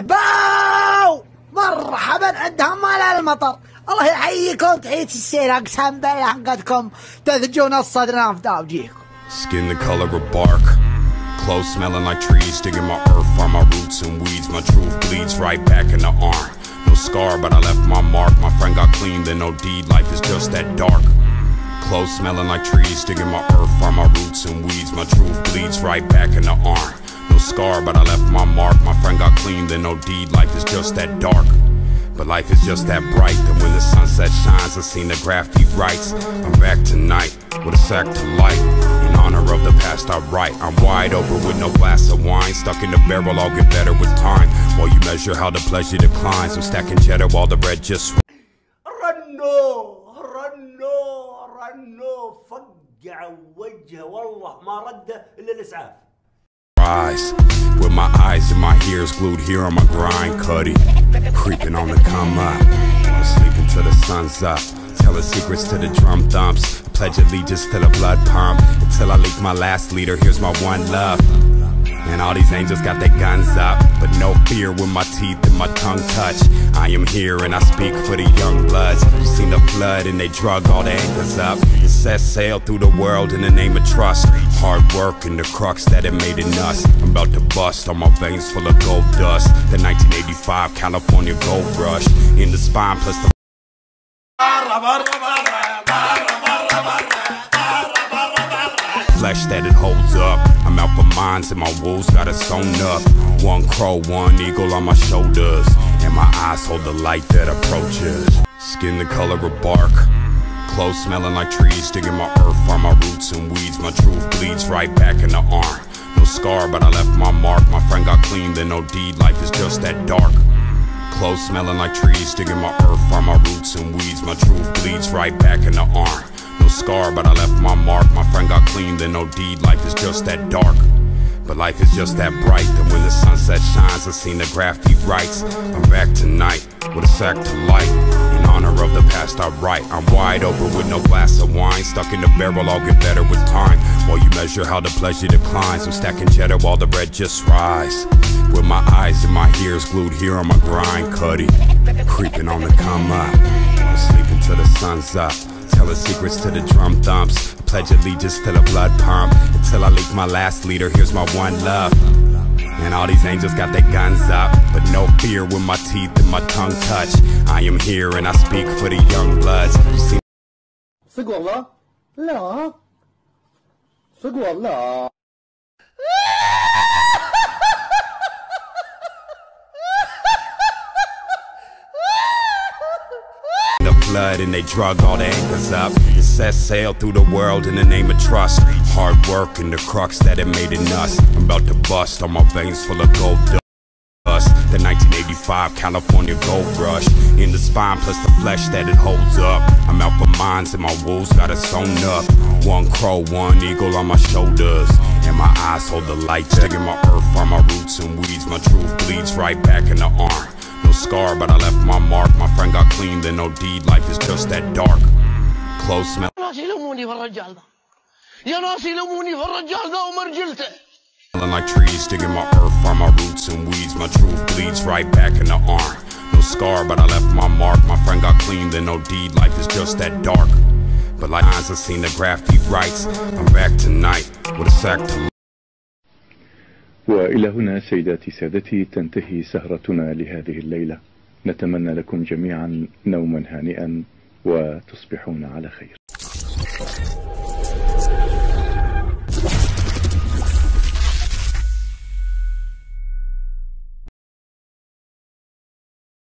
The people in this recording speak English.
باو مرحبا عندهم على المطر. الله يحييكم تحية السير. اقسم بالله حقتكم تثجون الصدر. نافذة وجيهكم Skin the color of bark. Clothes smelling like trees Digging my earth find my roots and weeds. My truth bleeds right back in the arm. No scar but I left my mark. My friend got clean then no deed. Life is just that dark. Clothes smelling like trees Digging my earth find my roots and weeds. My truth bleeds right back in the arm No scar, but I left my mark. My friend got clean, then no deed. Life is just that dark. But life is just that bright that when the sunset shines, I seen the graffiti writes. I'm back tonight with a sack to light. In honor of the past I write. I'm wide open with no glass of wine. Stuck in the barrel, I'll get better with time. While you measure how the pleasure declines. I'm stacking cheddar while the bread just رنو رنو رنو فقع وجهه والله ما رده الا الاسعاف rise. With my eyes and my ears glued here on my grind, cutty. Creeping on the come up. I'm sleeping till the sun's up. Telling secrets to the drum thumps. Pledge allegiance to the blood pump. Until I leak my last leader, here's my one love. And all these angels got their guns up, but no fear when my teeth and my tongue touch. I am here and I speak for the young bloods. who seen the flood and they drug all the anchors up. Set sail through the world in the name of trust. Hard work and the crux that it made in us. I'm about to bust on my veins full of gold dust. The 1985 California gold rush in the spine plus the flesh that it holds up. I'm out for mines and my wolves got it sewn up. One crow, one eagle on my shoulders. And my eyes hold the light that approaches. Skin the color of bark. Clothes smelling like trees, digging my earth, find my roots and weeds. My truth bleeds right back in the arm. No scar, but I left my mark. My friend got clean, then no deed. Life is just that dark. Clothes smelling like trees, digging my earth, find my roots and weeds. My truth bleeds right back in the arm. No scar, but I left my mark. My friend got clean, then no deed. Life is just that dark. But life is just that bright that when the sunset shines, I seen the graffiti writes. I'm back tonight with a sack to light. Of the past I write. I'm wide open with no glass of wine. Stuck in the barrel, I'll get better with time. While you measure how the pleasure declines, I'm stacking cheddar while the bread just rise. With my eyes and my ears glued here on my grind, cutty. Creeping on the come up. I'm sleeping till the sun's up. Telling secrets to the drum thumps. Pledge allegiance to the blood pump. Until I leak my last leader, here's my one love. And all these angels got their guns up. No fear when my teeth and my tongue touch. I am here and I speak for the young bloods. 死光了，了，死光了。blood and they drug all the anchors up and set sail through the world in the name of trust. Hard work and the crux that it made in us. I'm about to bust all my veins full of gold dust. 05 California gold rush. In the spine plus the flesh that it holds up. I'm out for mines and my wolves got it sewn up. One crow, one eagle on my shoulders. And my eyes hold the light, digging my earth from my roots and weeds. My truth bleeds right back in the arm. No scar, but I left my mark. My friend got clean, then no deed. Life is just that dark. Close smell. Like trees, digging my earth from my My truth bleeds right back in the arm. No scar, but I left my mark. My friend got clean, then no deed. Life is just that dark. But like eyes, I seen the graffiti writes. I'm back tonight with a sack to وإلى هنا سيداتي سادتي تنتهي سهرتنا لهذه الليلة نتمنى لكم جميعا نوما هانئا وتصبحون على خير